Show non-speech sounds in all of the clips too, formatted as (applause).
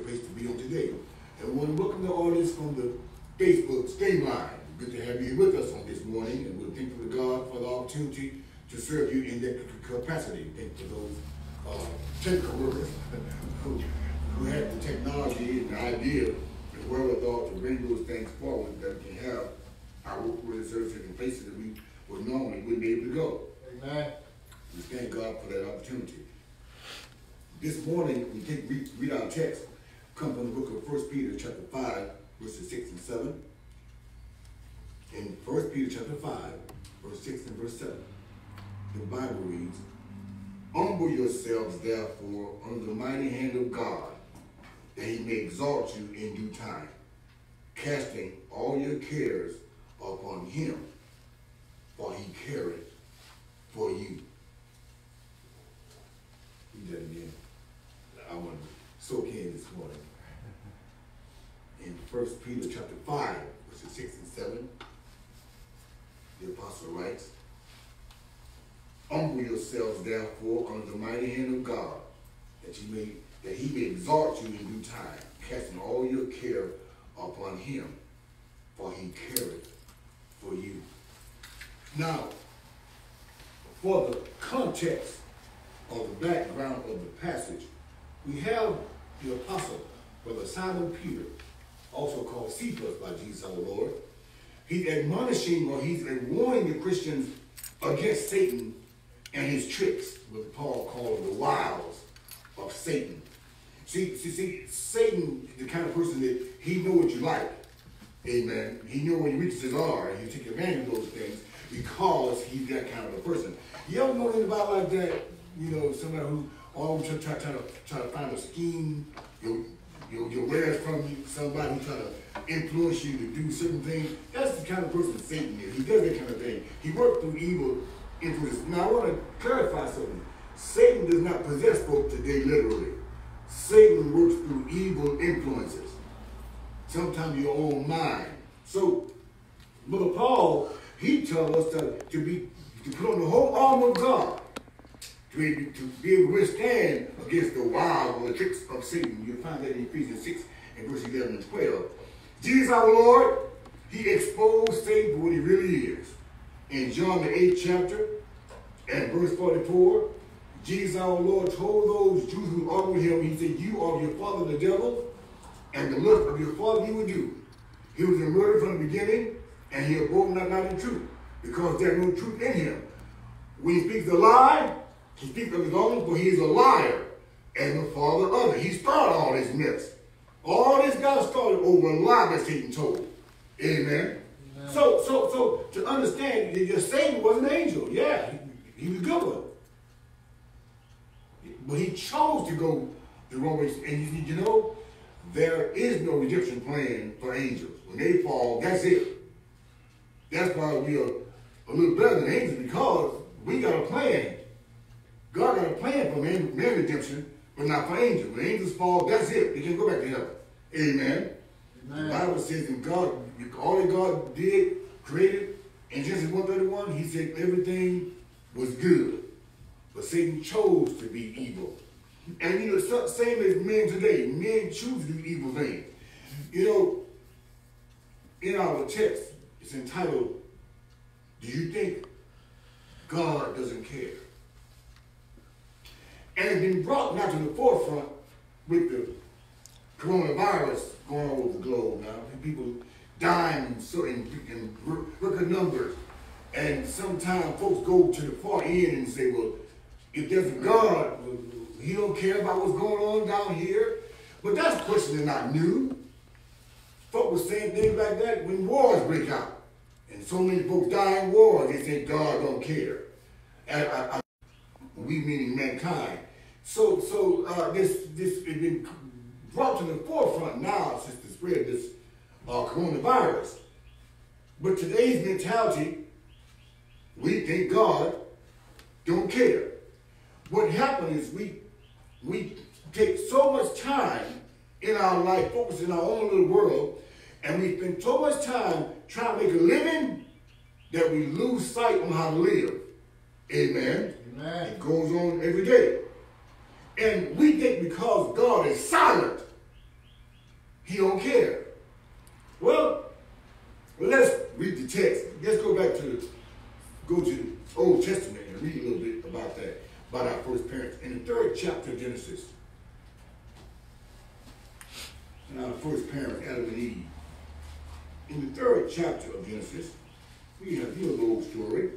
place to be on today. And we want to welcome the audience from the Facebook stream line. Good to have you with us on this morning, and we're thankful to God for the opportunity to serve you in that capacity. Thank for those uh, technical workers (laughs) who, who had the technology and the idea and wherewithal to bring those things forward that can have our work with services in places that we would normally wouldn't be able to go. Amen. We thank God for that opportunity. This morning, we take read, read our text, come from the book of First Peter, chapter five, verses six and seven. In First Peter, chapter five, verse six and verse seven, the Bible reads, "Humble yourselves, therefore, under the mighty hand of God, that He may exalt you in due time, casting all your cares upon Him, for He careth for you." That again. I want to soak in this morning. In First Peter chapter five, verses six and seven, the apostle writes, Humble yourselves therefore under the mighty hand of God, that you may that he may exalt you in due time, casting all your care upon him, for he careth for you. Now, for the context or the background of the passage, we have the apostle, Brother Simon Peter, also called Cephas by Jesus our Lord. He's admonishing or he's warning the Christians against Satan and his tricks, what Paul called the wiles of Satan. See, see, see, Satan, the kind of person that he know what you like. Amen. He know what your weaknesses are, and he take advantage of those things because he's that kind of a person. You ever know anybody like that? You know, somebody who always try, try, try, to, try to find a scheme, you you you wear from you, somebody who try to influence you to do certain things. That's the kind of person Satan is. He does that kind of thing. He works through evil influence. Now I want to clarify something. Satan does not possess folks today literally. Satan works through evil influences. Sometimes your own mind. So, Brother Paul, he tells us to, to be to put on the whole armor of God to be, able to withstand against the wild or the tricks of Satan. You'll find that in Ephesians 6 and verse 11 and 12. Jesus our Lord, he exposed Satan for what he really is. In John the 8th chapter and verse 44, Jesus our Lord told those Jews who argued him, he said, you are your father the devil, and the lust of your father you will do. He was a murder from the beginning, and he abode not, not in truth, because there is no truth in him. When he speaks a lie, he speaks of his own, for he's a liar and the father of it. He started all this mess. All this got started over a lie that Satan told. Amen. Amen. So, so, so to understand, your Satan was an angel. Yeah, he, he was a good one. But he chose to go the wrong way. And you, you know, there is no redemption plan for angels. When they fall, that's it. That's why we are a little better than angels because we got a plan. God got a plan for man, man redemption, but not for angels. When angels fall, that's it. They can't go back to heaven. Amen. Amen. The Bible says that God, all that God did, created, in Genesis 131, he said everything was good. But Satan chose to be evil. And you know, same as men today. Men choose to do evil things. You know, in our text, it's entitled, Do You Think God Doesn't Care? And it's been brought now to the forefront with the coronavirus going all over the globe now. People dying so in, in record numbers. And sometimes folks go to the far end and say, well, if there's a God, he don't care about what's going on down here. But that's a question that's not new. Folks were saying things like that when wars break out. And so many folks die in wars, they say God don't care. And I, I, we meaning mankind. So, so uh, this this has been brought to the forefront now since the spread of this uh, coronavirus. But today's mentality, we think God don't care. What happened is we we take so much time in our life focusing on our own little world, and we spend so much time trying to make a living that we lose sight on how to live. Amen. Amen. It goes on every day. And we think because God is silent, he don't care. Well, let's read the text. Let's go back to go to the Old Testament and read a little bit about that, about our first parents. In the third chapter of Genesis, and our first parents, Adam and Eve. In the third chapter of Genesis, we have the old story.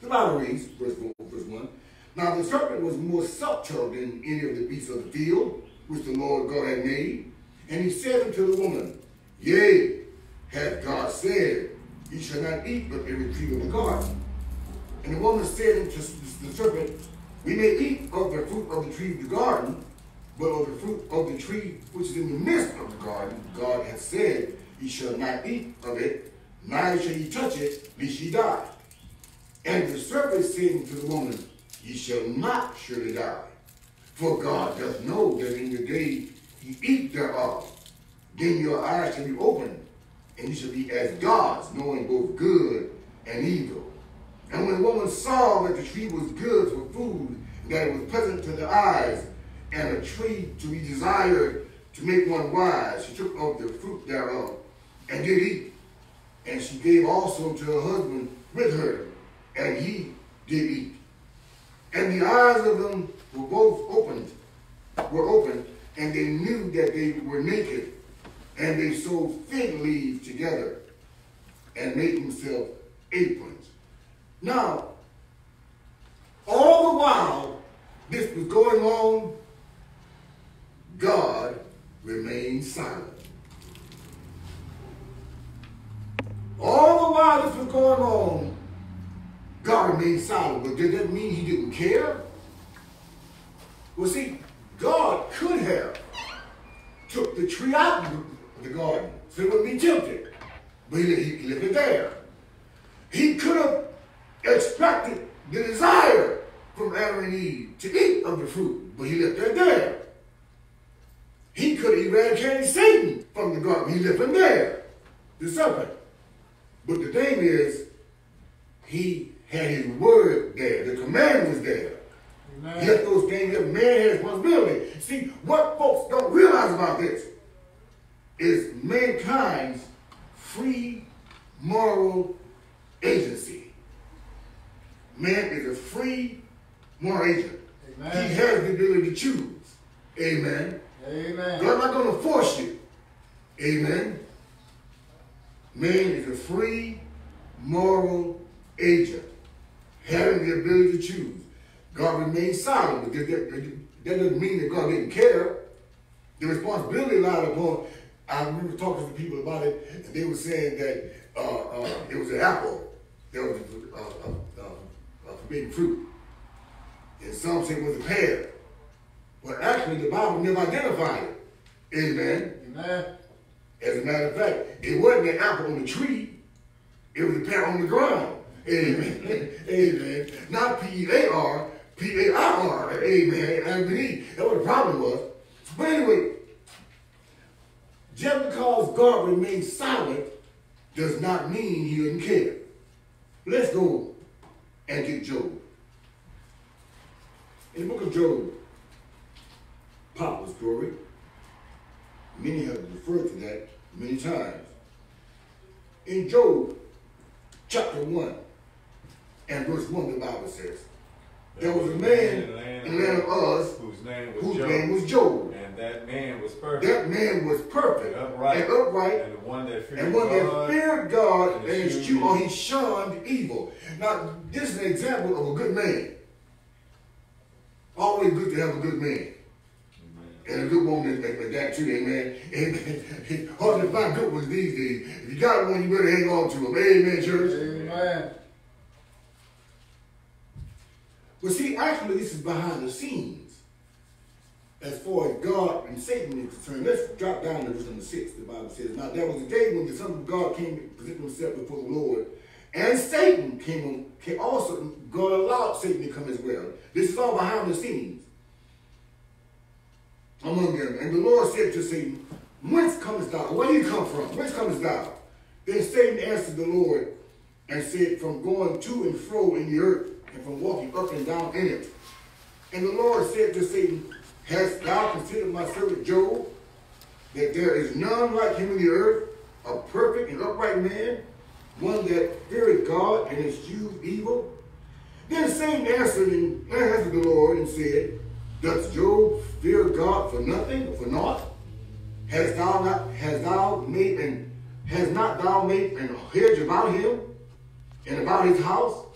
The Bible reads, verse 1, Now the serpent was more subtle than any of the beasts of the field, which the Lord God had made. And he said unto the woman, Yea, hath God said, Ye shall not eat of every tree of the garden. And the woman said unto the serpent, We may eat of the fruit of the tree of the garden, but of the fruit of the tree which is in the midst of the garden, God hath said, Ye shall not eat of it, neither shall ye touch it, lest ye die. And the serpent said unto the woman, Ye shall not surely die. For God doth know that in the day ye eat thereof, then your eyes shall be opened, and you shall be as gods, knowing both good and evil. And when the woman saw that the tree was good for food, that it was pleasant to the eyes, and a tree to be desired to make one wise, she took of the fruit thereof, and did eat. And she gave also to her husband with her, and he did eat. And the eyes of them were both opened, were opened, and they knew that they were naked, and they sewed fig leaves together and made themselves aprons. Now, all the while this was going on, God remained silent. All the while this was going on, God remained silent. But did that mean he didn't care? Well, see, God could have took the tree out of the garden so it wouldn't be tempted. But he, he left it there. He could have extracted the desire from Adam and Eve to eat of the fruit, but he left that there. He could have eradicated Satan from the garden. He left him there, the serpent. But the thing is, he had his word there. The command was there. Amen. He left those things that man has responsibility. See, what folks don't realize about this is mankind's free moral agency. Man is a free moral agent. Amen. He has the ability to choose. Amen. Amen. God's not going to force you. Amen. Man is a free moral agent, having the ability to choose. God remained silent, but that, that, doesn't mean that God didn't care. The responsibility lied upon. I remember talking to people about it, and they were saying that uh, uh, it was an apple that was a, a, a, a forbidden fruit, and some say it was a pear. But actually, the Bible never identified it. Amen. Amen. As a matter of fact, it wasn't an apple on the tree. It was a pear on the ground. Amen. (laughs) Amen. Not P-E-A-R, P-A-I-R. Amen. I believe that what the problem was. But anyway, just because God remains silent does not mean he doesn't care. Let's go and get Job. In the book of Job, Papa's story. Many have referred to that many times. In Job chapter 1 and verse 1, the Bible says, there was a man in the land of Uz whose name was whose Job. name was Job. And that man was perfect. That man was perfect and upright. And, upright, and one that feared and one God. that feared God and and eschewed, or he shunned evil. Now, this is an example of a good man. Always good to have a good man. And a good woman like that too, amen. Amen. Hard to find good ones these days. If you got one, you better hang on to them. Amen, church. Amen. But see, actually, this is behind the scenes. As far as God and Satan is concerned, let's drop down to verse number six. The Bible says, Now there was a day when the Son of God came to present himself before the Lord, and Satan came, came also, God allowed Satan to come as well. This is all behind the scenes among them. And the Lord said to Satan, Whence comest thou? Where do you come from? Whence comest thou? Then Satan answered the Lord and said, From going to and fro in the earth, and from walking up and down in it. And the Lord said to Satan, Hast thou considered my servant Job? that there is none like him in the earth, a perfect and upright man, one that feareth God and escheweth evil? Then Satan answered and answered the Lord and said, Doth Job fear God for nothing, for naught? Hast thou not hast thou made and has not thou made an hedge about him and about his house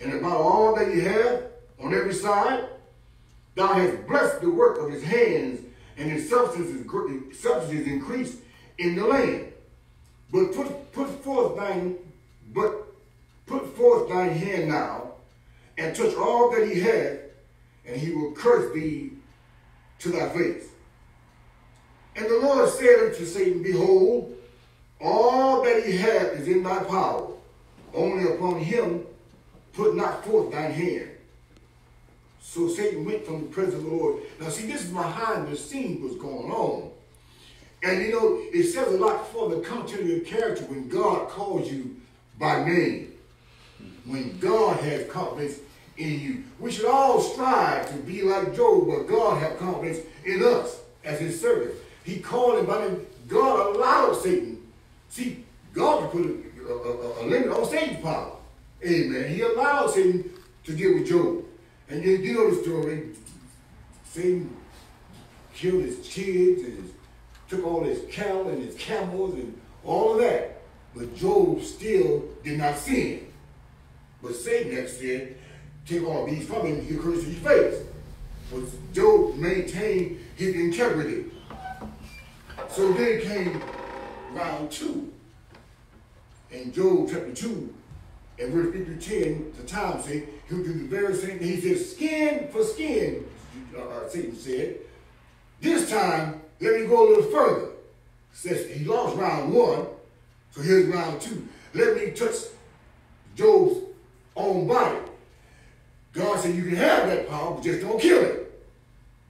and about all that he hath on every side? Thou hast blessed the work of his hands, and his substance is, substance is increased in the land. But put, put forth thine but put forth thine hand now, and touch all that he hath, and he will curse thee to thy face. And the Lord said unto Satan, Behold, all that he hath is in thy power, only upon him put not forth thine hand. So Satan went from the presence of the Lord. Now, see, this is behind the scenes what's going on. And you know, it says a lot for the content of your character when God calls you by name. When God has confidence in you. We should all strive to be like Job, but God have confidence in us as his servants. He called him by name. God allowed Satan. See, God put a, a, a, limit on Satan's power. Amen. He allows him to deal with Job. And you, you know the story. Satan killed his kids and his, took all his cattle and his camels and all of that. But Job still did not sin. But Satan had said, take all these from him, he'll curse his face. But Job maintained his integrity. So then came round two. In Job chapter 2, and verse 50-10, the time say, he'll do the very same thing. He says, skin for skin, Satan said. This time, let me go a little further. Says he lost round one, so here's round two. Let me touch Job's own body. God said you can have that power, but just don't kill it.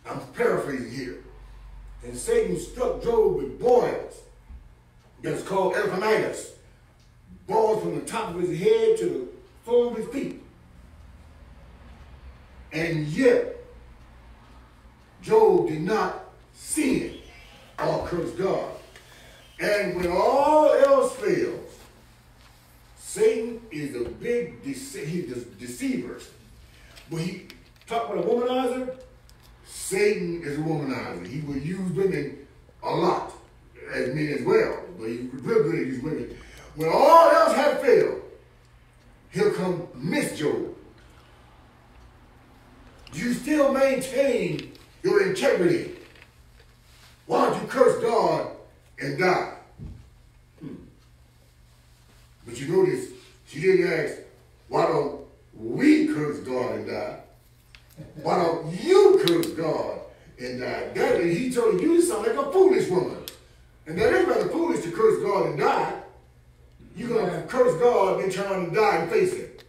I'm paraphrasing here. And Satan struck Job with boils that's called epiphanitis. Boils from the top of his head to the sole of his feet. And yet, Job did not sin or curse God. And when all else fails, Satan is a big dece- he's a deceiver. When he talk about a womanizer, Satan is a womanizer. He will use women a lot, as men as well. But he's real good at using women. When all else had failed, he'll come miss Job. You still maintain your integrity. Why don't you curse God and die? Hmm. But you notice she didn't ask, why don't we curse God and die? Why don't you curse God and die? That he told you you sound like a foolish woman. And that is rather foolish to curse God and die. You're gonna curse God and turn and die and face it.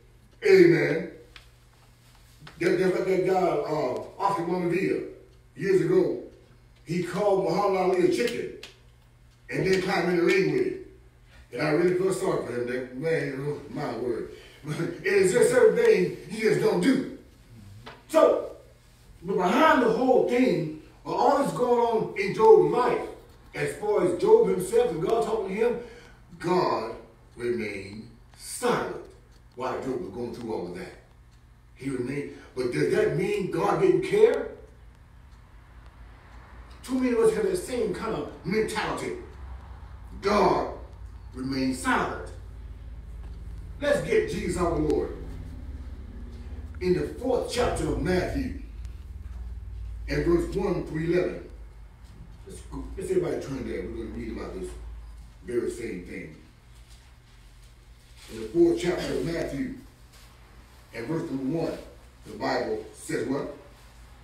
Amen. There's like that guy, uh, Oscar Bonavena, years ago. He called Muhammad Ali a chicken and then climbed in the ring with it. And I really feel sorry for him. That man, my word. it's just certain things you just don't do. So, but behind the whole thing, all that's going on in Job's life, as far as Job himself and God talking to him, God remained silent while Job was going through all of that. He remained, but does that mean God didn't care? Too many of us have that same kind of mentality. God remained silent. Let's get Jesus our Lord. In the fourth chapter of Matthew, and verse 1 through 11. Let's, let's everybody turn there. We're going to read about this very same thing. In the fourth chapter of Matthew, and verse number 1, the Bible says what?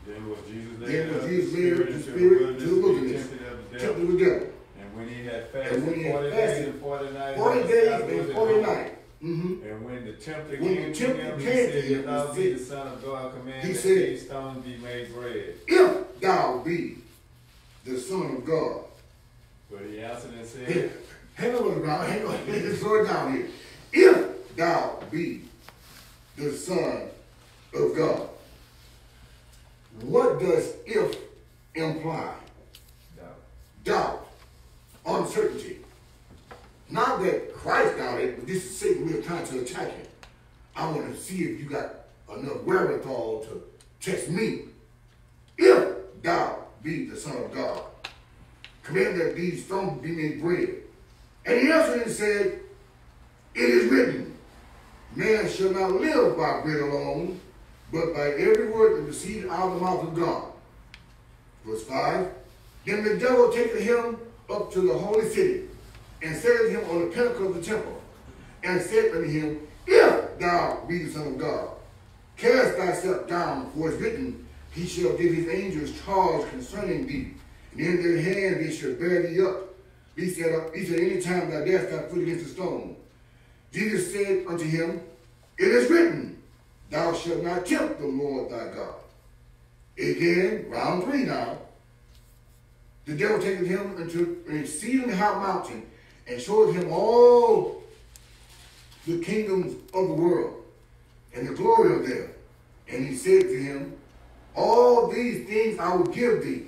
Then was Jesus led Then was Jesus spirit led into the spirit to the wilderness wilderness, to be tempted the devil. of the devil. And when he had And fasted when he had forty fasted days and forty nights, 40 days and at 40 nights. Mm-hmm. And when the tempter When the came to him, he came said, If thou be the Son of God, command he that said- these stones be made bread. If thou be the Son of God. But he answered and said, hang on. Hang on. Let's (laughs) slow it down here if thou be the Son of God. What does if imply? Doubt. Doubt. Uncertainty. Not that Christ doubted, but this is Satan. We are trying to attack him. I want to see if you got enough wherewithal to test me. If thou be the Son of God, command that these stones be made bread. And he answered and said, it is written, Man shall not live by bread alone, but by every word that proceeded out of the mouth of God. Verse 5 Then the devil taketh him up to the holy city, and set him on the pinnacle of the temple, and said unto him, If thou be the Son of God, cast thyself down, for it is written, He shall give his angels charge concerning thee, and in their hand they shall bear thee up. He said, he said, Anytime thou dash thy foot against a stone. Jesus said unto him, It is written, Thou shalt not tempt the Lord thy God. Again, round three now. The devil taketh him into an exceedingly high mountain and showed him all the kingdoms of the world and the glory of them. And he said to him, All these things I will give thee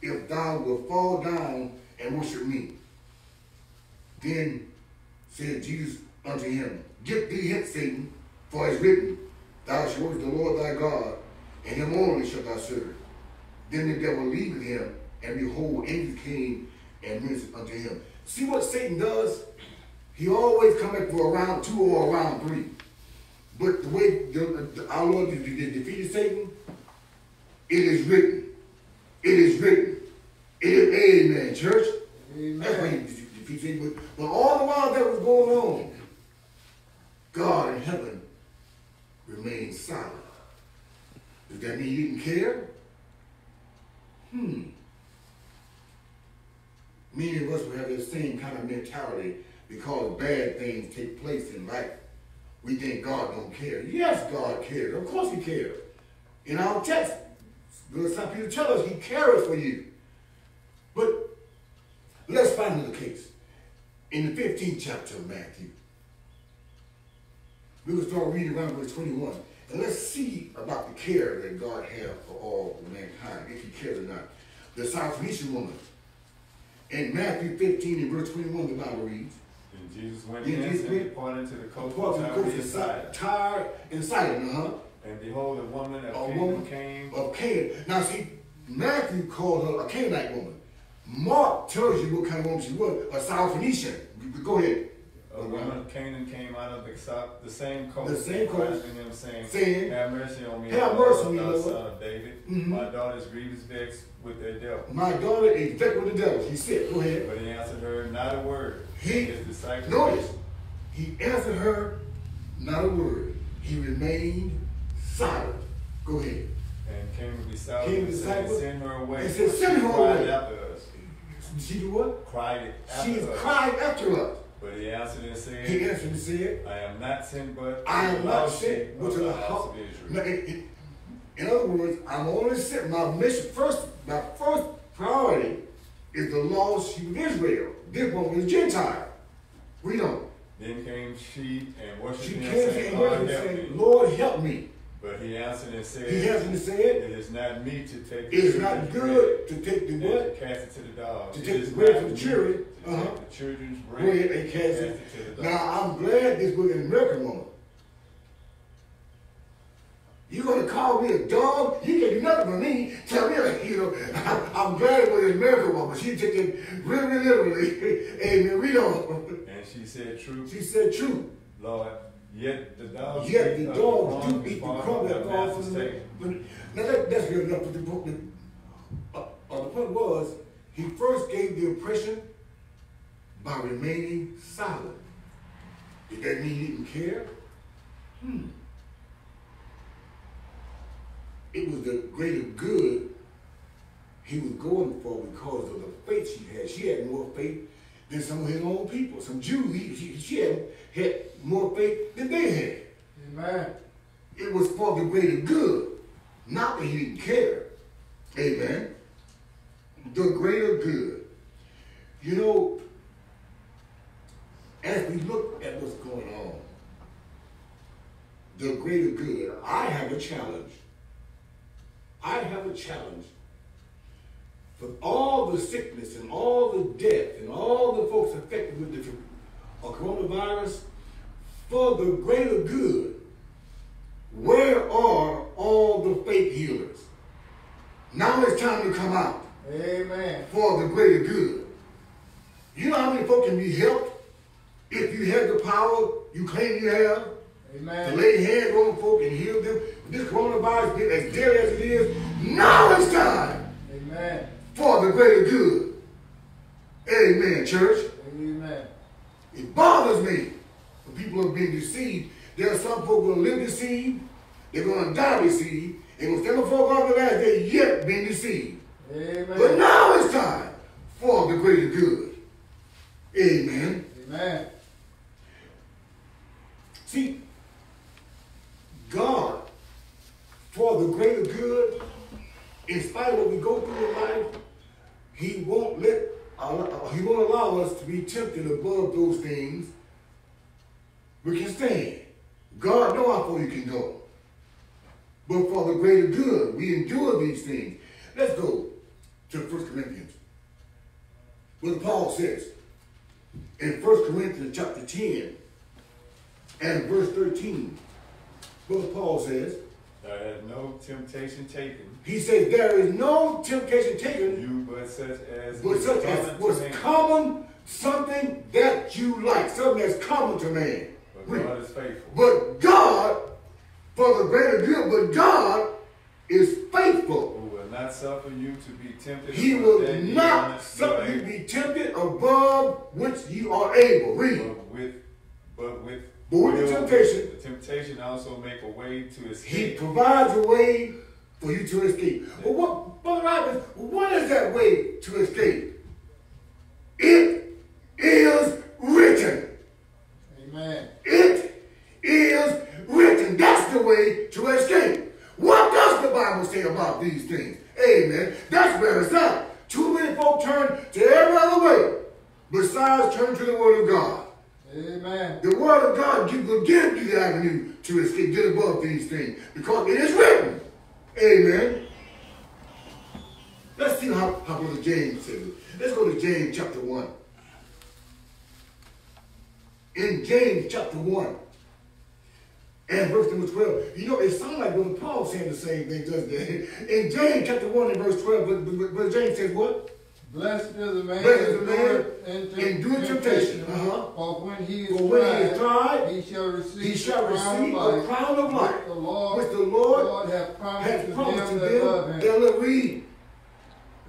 if thou wilt fall down and worship me. Then said Jesus unto him, Get thee hence, Satan, for it is written, Thou shalt worship the Lord thy God, and him only shalt thou serve. Then the devil leaveth him, and behold, angels came and ministered unto him. See what Satan does? He always come back for round two or a round three. But the way the, the, our Lord defeated Satan, it is written. It is written. It is amen, church. Amen. That's why he defeated Satan. But all the while that was going on, God in heaven remained silent. Does that mean he didn't care? Hmm. Many of us will have the same kind of mentality because bad things take place in life. We think God don't care. Yes, God cares. Of course he cares. In our text, good Son Peter tell us he cares for you. But let's find another case. In the 15th chapter of Matthew, we will start reading around verse 21. And let's see about the care that God has for all mankind, if he cares or not. The Syrophoenician woman. In Matthew 15 and verse 21, the Bible reads, And Jesus went in and departed to the coast of Tyre, Tyre and Sidon, uh-huh. And behold, a woman of a Canaan woman came. Of Canaan. Now see, Matthew called her a Canaanite woman. Mark tells you what kind of woman she was, a South Syrophoenician. Go ahead. A woman of Canaan came out of the, the same coast. The same coast. And them saying, saying, Have mercy on me. Have mercy on me, Lord. Son of David. Mm-hmm. My daughter is grievous vexed with the devil. My daughter is vexed with the devil. He said, go ahead. But he answered her not a word. He, His disciples. notice, he answered her not a word. He remained silent. Go ahead. And came to be silent Came and to said, disciples Send her away. and said, "Send her She cried away." after us. She do what? Cried after She's us. cried after us. But he answered and said, He answered and said, I am not sent but I am not sent but to the house of Israel. In, other words, I'm only sent. My mission first. My first priority is the lost sheep of Israel. This one was Gentile. Read on. Then came she and worshipped She came him Lord, and said. Lord, help me. But he answered and said, He answered and said, It is not me to take It's children's not good to take the what? to cast it to the dogs. To It take the bread from the children, To uh-huh. take the children's bread, Bread and cast it. it to the dogs. Now I'm glad this was an American woman. You gonna call me a dog? You can't do nothing for me. Tell me, like, you know, (laughs) I'm glad it was an American woman. She took it really literally. (laughs) Amen. Read on. And she said, True, She said, "True." Lord, yet the dogs Yet the dogs do eat the crumb their that falls from the. But now that, that's good enough. But the, the, uh, uh, the point was, he first gave the impression by remaining silent. Did that mean he didn't care? Hmm. It was the greater good he was going for because of the faith she had. She had more faith than some of his own people. Some Jews, he, she, she had, had more faith than they had. Amen. It was for the greater good, not that he didn't care. Amen. The greater good. You know, as we look at what's going on, the greater good, I have a challenge. I have a challenge for all the sickness and all the death and all the folks affected with the of coronavirus for the greater good. Where are all the faith healers? Now it's time to come out Amen. for the greater good. You know how many folk can be helped if you have the power you claim you have to Amen. lay hands on folk and heal them. This coronavirus being as deadly as it is, now it's time Amen. for the greater good. Amen, church. Amen. It bothers me when people are being deceived. There are some folk going to live deceived, they're going to die deceived, and when some folk on the last day yet being deceived. But now it's time for the greater good. Amen. Amen. See, God, for the greater good, in spite of what we go through in life, He won't let He won't allow us to be tempted above those things we can stand. God know how far you can go. But for the greater good, we endure these things. Let's go to 1 Corinthians. What Paul says in 1 Corinthians chapter 10 and verse 13. What Paul says, I had no temptation taken he says, There is no temptation taken you, but such as but is such as was common, something that you like, something that's common to man. But. God is faithful. But God, for the greater good, but God is faithful. Who will not suffer you to be tempted. He will that ye are not suffer you to be tempted above which you are able. Read. But with, but with, But with the temptation- the temptation also make a way to escape. He provides a way for you to escape. But what, Brother Roberts, what is that way to escape? It is written. Amen. It is written. That's the way to escape. What does the Bible say about these things? Amen. That's where it's at. Too many folk turn to every other way besides turn to the Word of God. Amen. The Word of God give- will give you the avenue to escape, get above these things because it is written. Amen. Let's see how, how Brother James says it. Let's go to James chapter 1. In James chapter 1 and verse number 12. You know, it sounds like Brother Paul saying the same thing, doesn't it? In James chapter 1 and verse 12, but, but, but James says what? Blessed is the man Blessed is the that man endureth endure into temptation. temptation. Uh-huh. For when he is For when he is tried, tried, he shall receive he shall the crown receive of a life, crown of life, which the Lord, which the Lord Lord hath promised promised to them that love him. that read.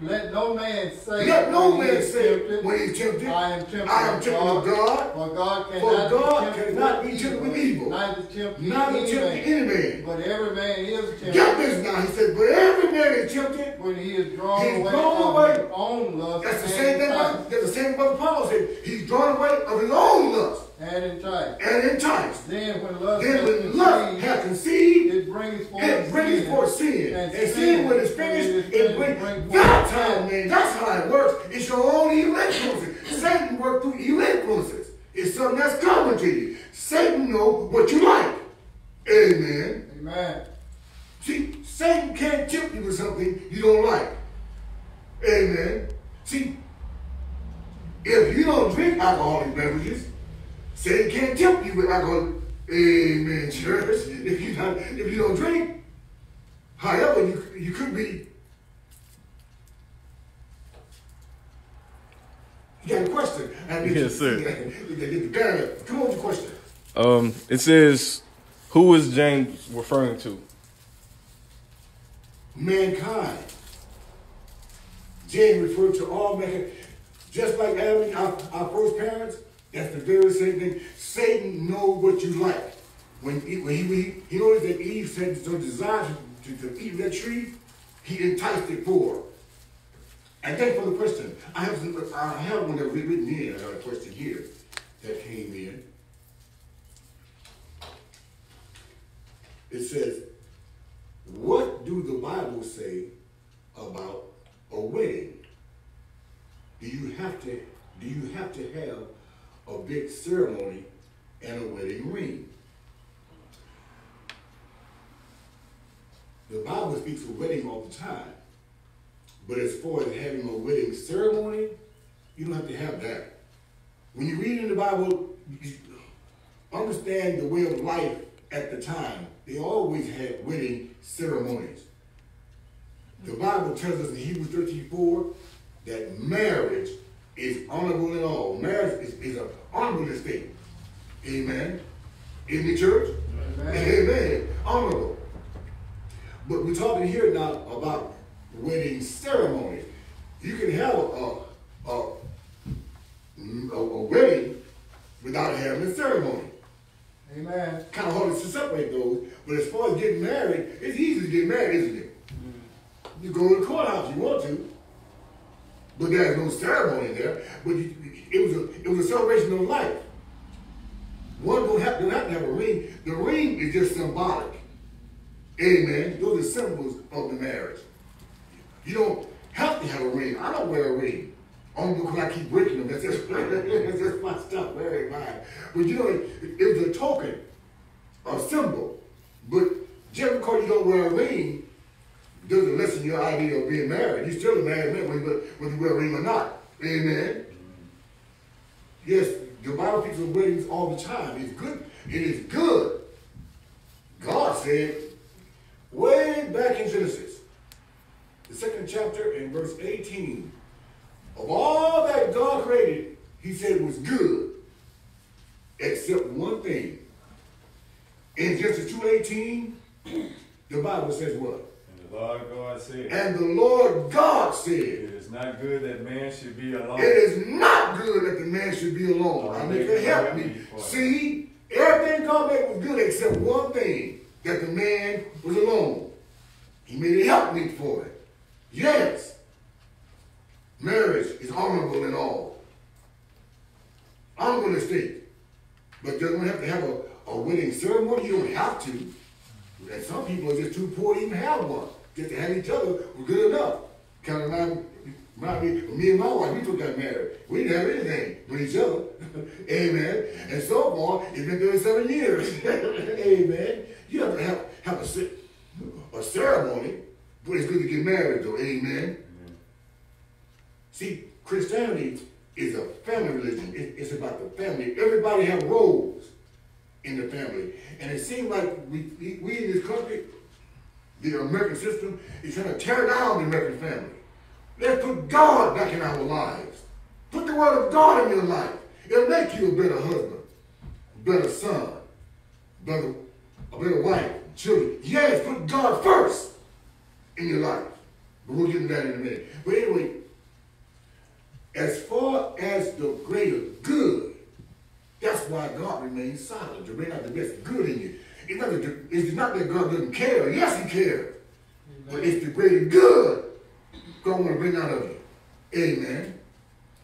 Let no man say, Let no man say tempted, when he's tempted, I am tempted, I am tempted of God. For God For cannot God be tempted cannot with be tempted with evil, neither tempt Not any to tempt man. any man. But every man is tempted Get this now. He said, but every man is tempted. when he is drawn He's away drawn of away. his own lust That's the same thing. That's the same Brother Paul said. He's drawn away of his own lust And enticed. and enticed. Then when lust Then when lust hath conceived, it brings forth it brings sin. forth sin. And And sin, when it's finished, is it brings. bring forth That's death. how, man. That's how it works. It's your own evil influences. Satan works through evil influences. It's something that's common to you. Satan know what you like. Amen. Amen. See, Satan can't tempt you with something you don't like. Amen. See, if you don't drink alcoholic beverages, Satan can't tempt you with alcohol. Amen, church. If you not, if you don't drink, however, you you could be. You got a question? I need Yes, you- sir. (laughs) You get the parent. Come on with your question. Um, it says, who is James referring to? mankind. James referred to all mankind. Just like Adam, our, our first parents, that's the very same thing. Satan knows what you like. When he, when he, he, he noticed that Eve said so desire to, to, eat that tree, he enticed it for. And then for the question. I have some, I have one that was written in. I got a question here that came in. It says, what do the Bible say about a wedding? Do you have to do you have to have a big ceremony and a wedding ring? The Bible speaks of wedding all the time. But as far as having a wedding ceremony, you don't have to have that. When you read in the Bible, understand the way of life at the time, they always had wedding ceremonies. The Bible tells us in Hebrews 13 4 that marriage is honorable in all. Marriage is, is an honorable estate. Amen. In the church. Amen. Amen. Honorable. But we're talking here now about wedding ceremony. You can have a, a, a, a wedding without having a ceremony. Amen. Kind of hard to separate those. But as far as getting married, it's easy to get married, isn't it? Mm-hmm. You go to the courthouse if you want to, but there's no ceremony there. But you, it was a it was a celebration of life. One don't have, don't have to have a ring. The ring is just symbolic. Amen. Those are symbols of the marriage. You don't have to have a ring. I don't wear a ring. Only because I keep breaking them. That's just, (laughs) that's just my stuff. Very bad. But you know, it, it was a token, a symbol. But just because you don't wear a ring doesn't lessen your idea of being married. You're still a married man whether, you wear a ring or not. Amen. Yes, the Bible speaks of weddings all the time. It's good. It is good. God said, way back in Genesis, the second chapter in verse 18, of all that God created, he said was good, except one thing. In Genesis 2.18, (clears throat) the Bible says what? And the Lord God said, And the Lord God said, It is not good that man should be alone. It is not good that the man should be alone. I mean, it help me. See, everything God made was good except one thing, that the man was alone. He made it help me for it. Yes, marriage is honorable in all. Honorable estate. But you don't have to have a, a wedding ceremony. You don't have to. And some people are just too poor to even have one. Just to have each other was good enough. Kind of remind, remind me, me and my wife, we took got married. We didn't have anything with each other. (laughs) Amen. And so far, it's been 37 years. (laughs) Amen. You have to have, have a, a ceremony, but it's good to get married though. Amen. See, Christianity is a family religion. It- it's about the family. Everybody have roles in the family. And it seems like we, we, we in this country, the American system, is trying to tear down the American family. Let's put God back in our lives. Put the word of God in your life. It'll make you a better husband, better son, better, a better wife, children. Yes, put God first in your life. But we'll get into that in a minute. But anyway, as far as the greater good, that's why God remains silent, to bring out the best good in you. It's not that, it's not that God doesn't care. Yes, He cares. But it's the greater good God want to bring out of you. Amen.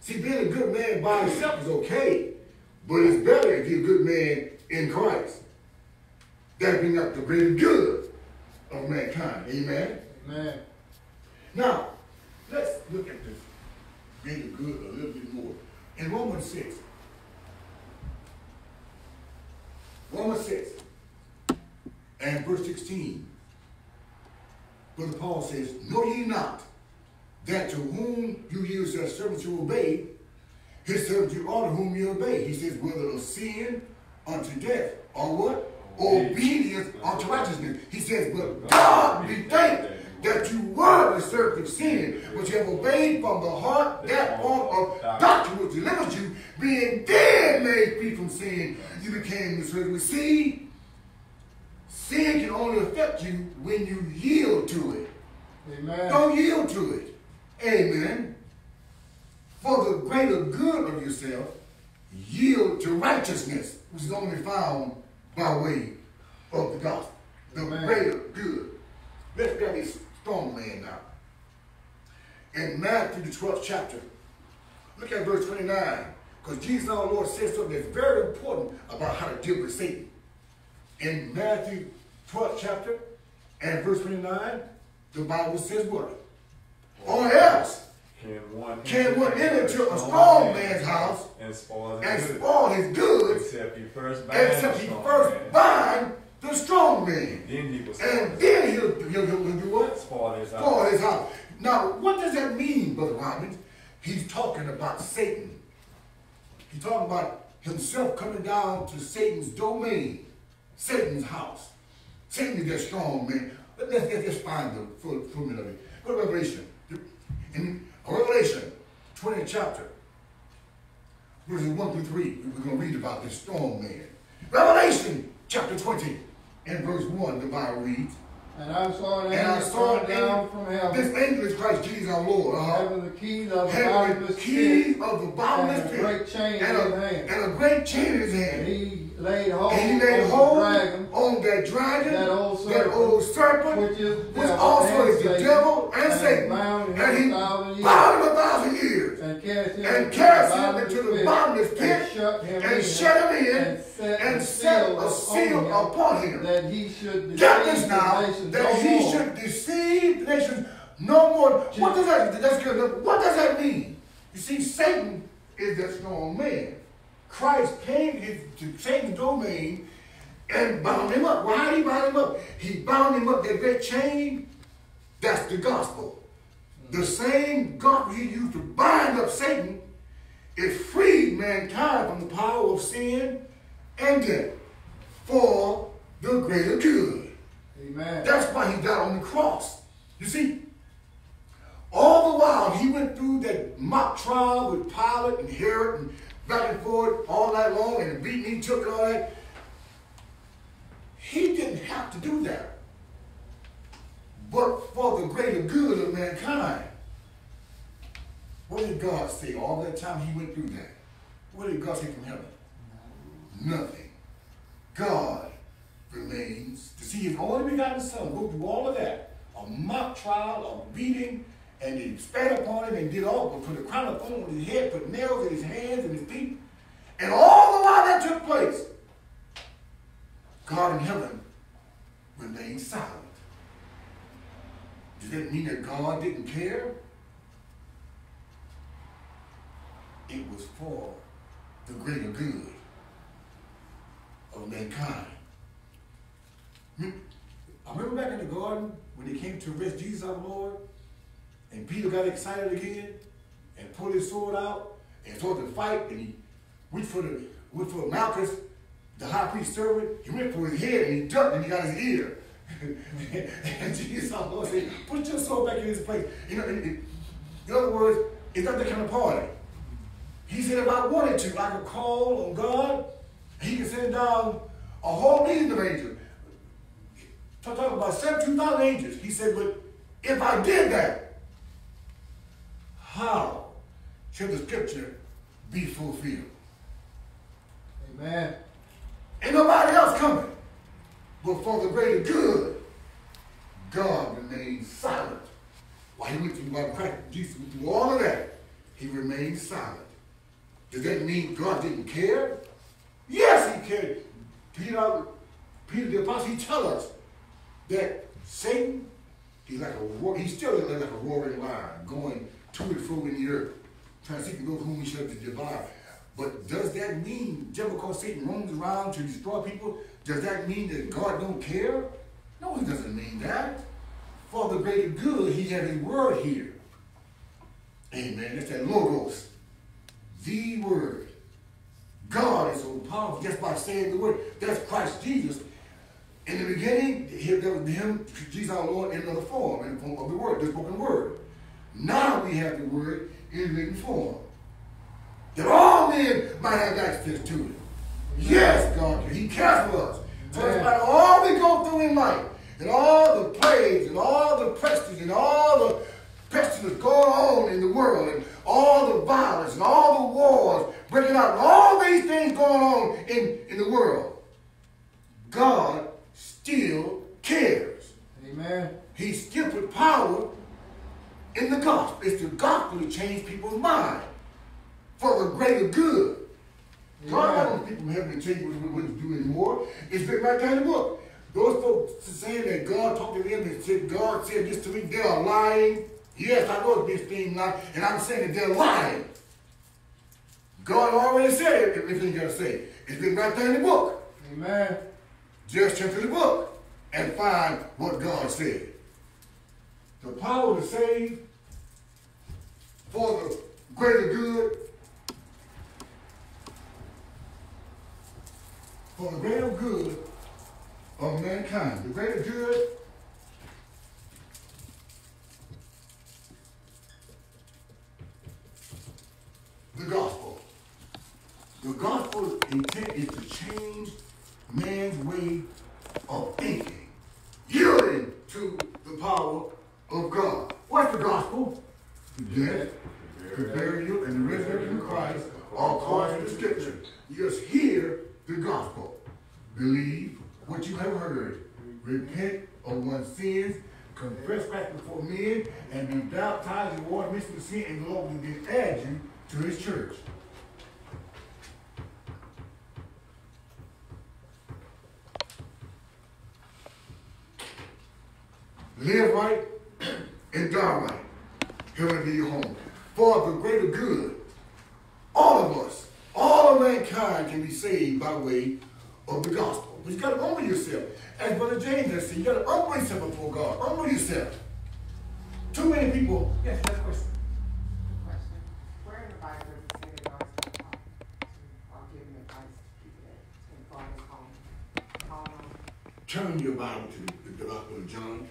See, being a good man by himself is okay, but it's better if you're a good man in Christ. That bring out the greater good of mankind. Amen. Amen. Now, let's look at this greater good a little bit more. In Romans 6, Romans 6 and verse 16, Brother Paul says, Know ye not that to whom you use your servants to obey, his servants you honor whom you obey. He says, whether of sin unto death, or what? Obedience unto righteousness. He says, but God be thanked that you were the servant of sin, you have obeyed from the heart that form of doctrine which delivered you, being dead made free from sin, you became the servant. See, sin can only affect you when you yield to it. Amen. Don't yield to it. Amen. For the greater good of yourself, yield to righteousness, which is only found by way of the gospel. The Amen. greater good. Let's get this strong man now. In Matthew, the 12th chapter, look at verse 29. Because Jesus our Lord says something that's very important about how to deal with Satan. In Matthew 12th chapter and verse 29, the Bible says what? Or else Can one can one enter into a strong man's house and spoil and his goods? spoil his goods Except he first bind except the he strong first man. bind the strong man. Then he was And then he'll, he'll, he'll do what? spoil his house. Spoil his house. Now, what does that mean, Brother Robins? He's talking about Satan. He's talking about himself coming down to Satan's domain, Satan's house. Satan is that strong man. Let- Let's, let's just find the full, minute of it. Go to Revelation. In Revelation, 20th chapter, verses 1 through 3, we're going to read about this strong man. Revelation chapter 20 and verse 1, the Bible reads, And I saw an angel saw an down angel- from heaven, this angel is Christ Jesus our Lord. Uh-huh. having the keys of the bottomless pit, of the bottomless and a great chain and in a, his hand. and a great chain in his and hand. he laid hold And he laid on hold dragon, on that dragon, that old that serpent, old serpent, which is which also is the devil and, and Satan. and he a thousand years. bound him a thousand years. and cast him and into cast the him bottomless into the pit, bottomless pit, and shut him in, shut him in, and set, and a set seal a seal upon him. that he should Get deceive this now, that he should deceive the nations no more. What does that? That's good. What does that mean? You see, Satan is that strong man. Christ came his, to Satan's domain and bound him up. Why did he bound him up? He bound him up that great chain. That's the gospel. The same gospel he used to bind up Satan, it freed mankind from the power of sin and death for the greater good. Amen. That's why he died on the cross. You see, all the while he went through that mock trial with Pilate and Herod and back and forth all night long and the beating he took all that. He didn't have to do that. But for the greater good of mankind. What did God say all that time he went through that? What did God say from heaven? Nothing. God remains to see his only begotten son go through all of that. A mock trial, a beating, and they spat upon him and did all, but put a crown of thorns on his head, put nails in his hands and his feet. And all the while that took place, God in heaven remained silent. Does that mean that God didn't care? It was for the greater good of mankind. Hmm. I remember back in the garden when they came to arrest Jesus our Lord, and Peter got excited again and pulled his sword out and started to fight, and he went for the went for Malchus, the high priest servant. He went for his head and he ducked and he got his ear. (laughs) and Jesus our Lord said, "Put your sword back in its place." You know, in, in- other words, it's not that kind of party. He said, if I wanted to, I could call on God. He could send down a whole legion of angels. Talk about 17,000 angels. He said, but if I did that, how should the scripture be fulfilled? Amen. Ain't nobody else coming. But for the greater good, God remained silent. While he went through while Christ, Jesus went through all of that, he remained silent. Does that mean God didn't care? Yes, he cared. Peter, Peter the apostle, he tell us that Satan, he's like a he's still like a roaring lion, going to and fro in the earth, trying to seek those whom he shall devour. But does that mean just because Satan roams around to destroy people, does that mean that God don't care? No, it doesn't mean that. For the greater good, he has a word here. Amen. That's that logos. The word. God is so powerful just by saying the word. That's Christ Jesus. In the beginning, here there was him, Jesus our Lord, in another form, in the form of the word, the spoken word. Now we have the word in written form. That all men might have access to it. Yes, God. He cares for us. So despite all we go through in life, and all the plagues, and all the pestilence, and all the pestilence going on in the world, and all the violence, and all the wars breaking out, and all these things going on in, in the world, God still cares. Amen. He still put power in the gospel. It's the gospel that changed people's mind for the greater good. God Amen. don't want people in heaven to tell you what, what to do anymore. It's been right there in the book. Those folks saying that God talked to them and said, God said this to me, they are lying. Yes, I know this thing lying, and I'm saying that they're lying. God already said everything you gotta say. It's been right there in the book. Amen. Just turn to the book and find what God said. The power to save for the greater good for the greater good of mankind. The greater good the gospel. The gospel's intent is to change man's way of thinking, yielding to the power of God. What's the gospel? Death, the burial, and the resurrection of Christ are according to the scripture. Just hear the gospel. Believe what you have heard. Repent of one's sins, confess Christ before men, and be baptized in water mixed with sin, and the Lord will then add you to his church. Live right (clears throat) and die right. Heaven be your home. For the greater good, all of us, all of mankind can be saved by way of the gospel. But you gotta humble yourself. As Brother James has said, you gotta humble yourself before God. Humble yourself. Too many people, yes, that's a question. Question. Where in the Bible does it say that God is going to talk to or giving advice to people that in Father's home? Turn your Bible to the, the Gospel of John.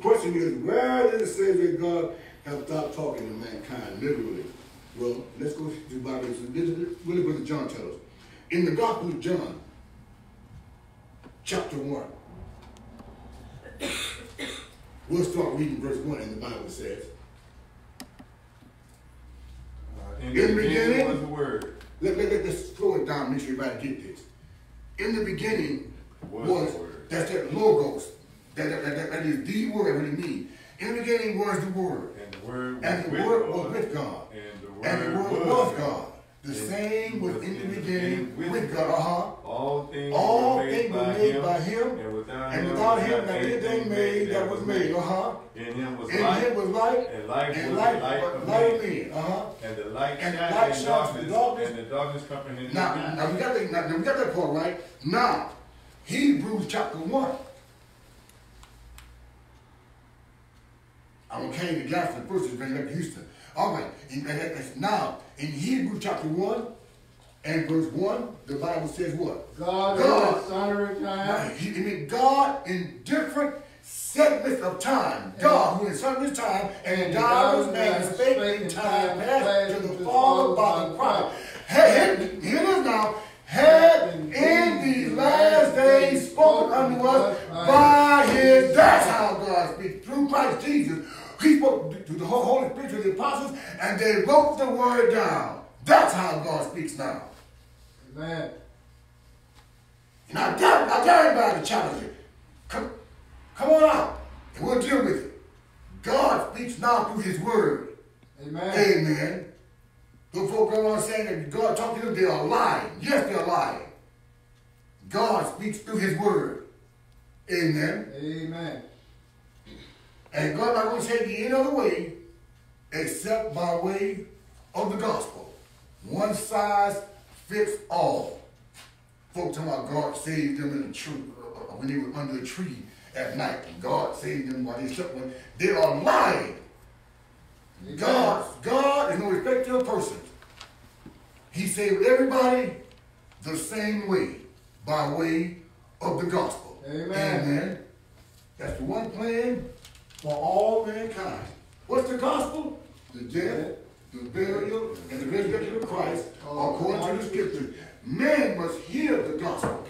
The question is, where did the Savior God have stopped talking to mankind literally? Well, let's go to the Bible. This is really what John tells us. In the Gospel of John, chapter 1, we'll start reading verse 1, and the Bible says, Uh, in In the the beginning beginning- was the word. let, let, let, us slow it down, make sure everybody get this. In the beginning Was was, the word. that's that logos, that, that, that, that is the word what it means. In the beginning was the word. And the word was, and the word was with God. And the word, and the word was, was God. The same was, was in the beginning with, with God. Uh -huh. All things All were made, things by, made him, by him. And without, him, not anything made that was made. Uh -huh. In him was in life. Him was life. And life and was light of uh, light men. men. Uh -huh. And the light and the light in darkness, the darkness. And the darkness comprehended now, now, we now, we got that part right. Now, Hebrews chapter 1. I don't The to Johnson first and bring up to Houston. All right, and now in Hebrew chapter 1 and verse 1, the Bible says what? God, God in sundry times. I mean, God in different segments of time. And God, who in sundry time and God divers made spake in time past to the fall of body Christ, had, it is now, had in these last days spoken unto us by his, that's how God speaks, through Christ Jesus, he spoke to the Holy Spirit to the apostles, and they wrote the word down. That's how God speaks now. Amen. And I dare, I dare everybody to challenge it. Come, come on out, and we'll deal with it. God speaks now through His Word. Amen. Amen. Those folk go on saying that God talking to them, they are lying. Yes, they're lying. God speaks through His Word. Amen. Amen. And God not going to take you any other way except by way of the gospel. One size fits all. Folks talking about God saved them in the tree uh, when they were under the tree at night. And God saved them while they slept. When they are lying. God, God is no respecter of persons. He saved everybody the same way by way of the gospel. Amen. Amen. That's the one plan for all mankind. What's the gospel? The death, the burial, and the resurrection of Christ according to the scriptures. Man must hear the gospel,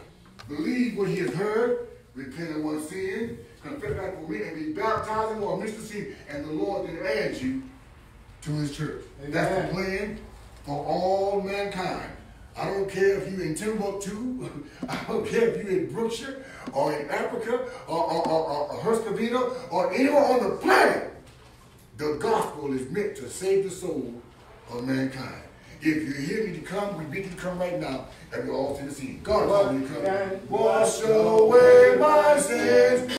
believe what he has heard, repent of one's sin, confess back for me, and be baptized in water, with sin, and the Lord then adds you to his church. That's the plan for all mankind. I don't care if you're in Timbuktu, (laughs) I don't care if you're in Brookshire, or in Africa, or, or, or, or Herzegovina, or anywhere on the planet. The gospel is meant to save the soul of mankind. If you hear me to come, we bid you to come right now, and we all to the sea. God, What call me to come. Wash away my sins.